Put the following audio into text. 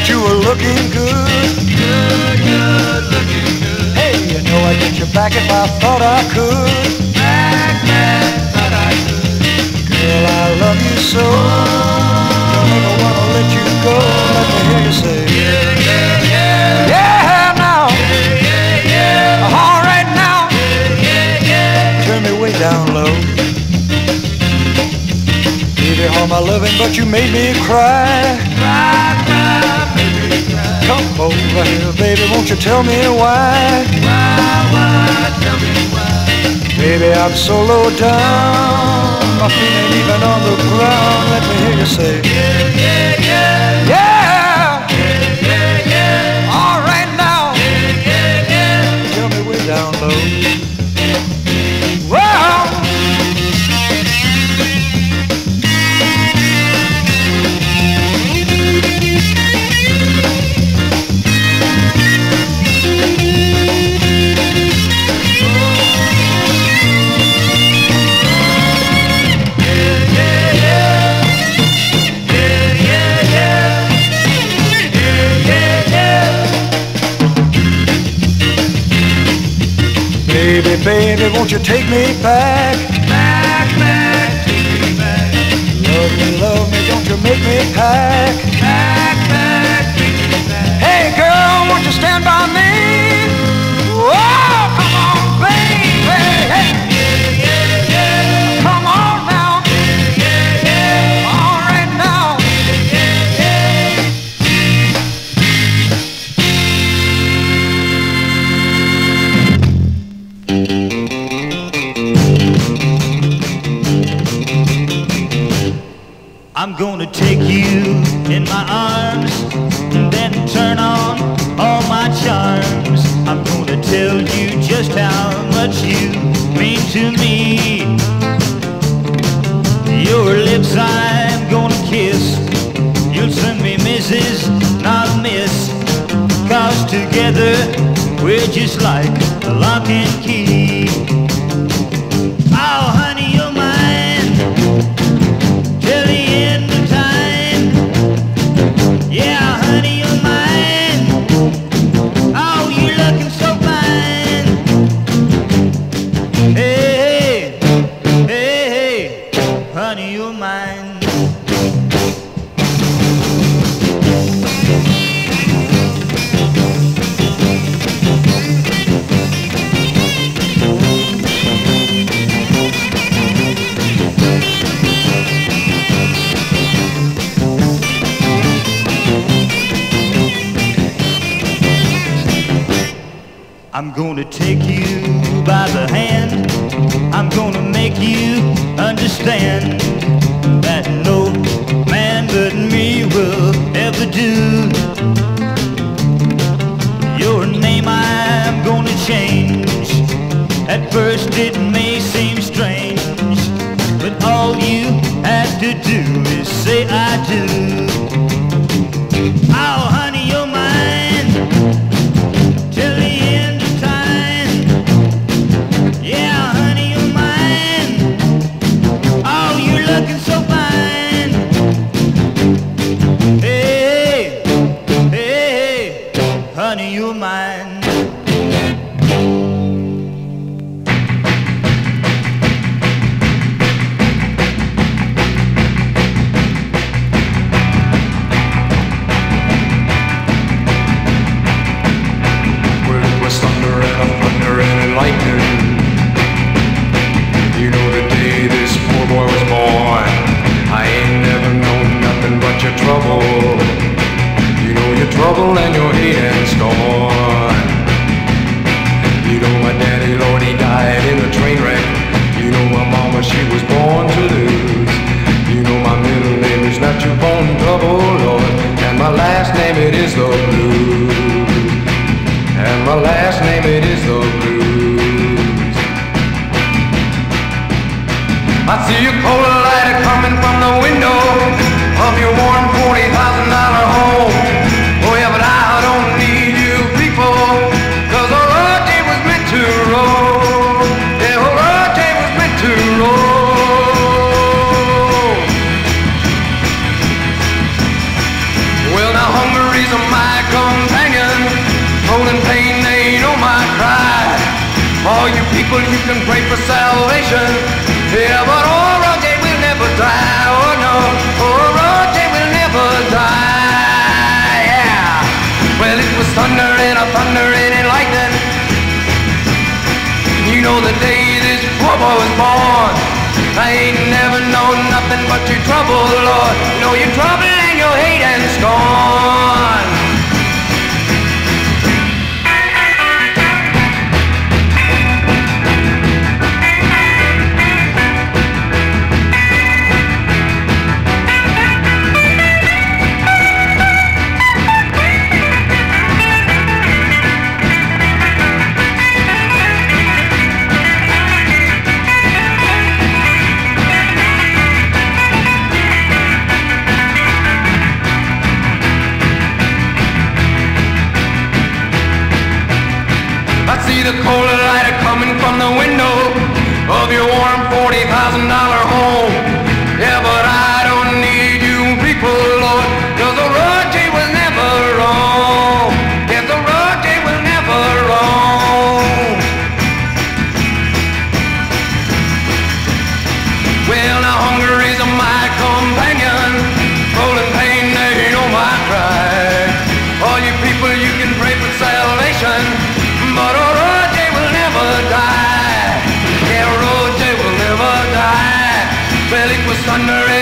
that you were looking good. Good, good, looking good. Hey, you know I'd get you back if I thought I could. Back, back, thought I could. Girl, I love you so. Don't ever wanna let you go. Let me hear you say, Yeah, yeah, yeah. Yeah, now. Yeah, yeah, yeah. All right now. Yeah, yeah, yeah. Turn me way down low. Baby, all my loving, but you made me cry. Cry, baby, won't you tell me why? Why, why, tell me why. Baby, I'm so low down. My feet ain't even on the ground. Let me hear you say, Yeah, yeah, yeah. Baby, won't you take me? Back, to me. Your lips I'm gonna kiss. You'll send me Mrs., not Miss. Cause together we're just like a lock and key. Oh, I'm gonna take you by the hand. I'm gonna make you understand that no man but me will ever do. Your name I'm gonna change. At first it may seem strange, but all you have to do is say I do. Oh, am born trouble, Lord, and my last name it is the blues. And my last name it is the blues. I see a cold light coming from the window of your worn 40,000 salvation. Yeah, but old Roger will never die. Oh no, old Roger will never die. Yeah. Well, it was thunder and a thundering and lightning. You know the day this poor boy was born. I ain't never known nothing but your trouble, Lord. You know your trouble and your hate and scorn. The cold it